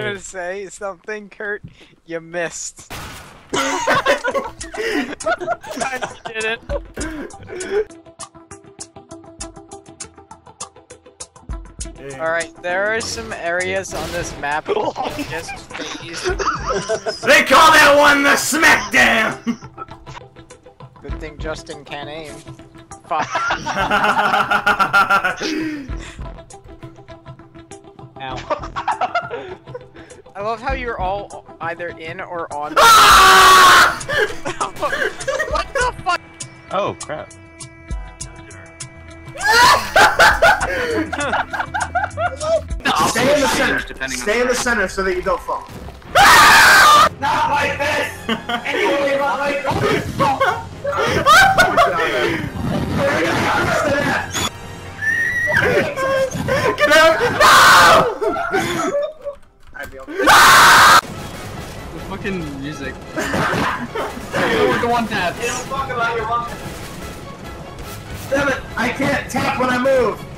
just gonna say something, Curt. You missed. you didn't. Alright, there are some areas on this map just phased. They call that one the Smackdown! Good thing Justin can't aim. Fuck. Ow. I love how you're all either in or on. Ah! what the fuck? Oh crap. Stay in the center. Stay in the center so that you don't fall. Not like this! Anyway, not like Get out! No! Fucking music. One tap. You don't talk about your mom. Damn it! I can't tap when I move.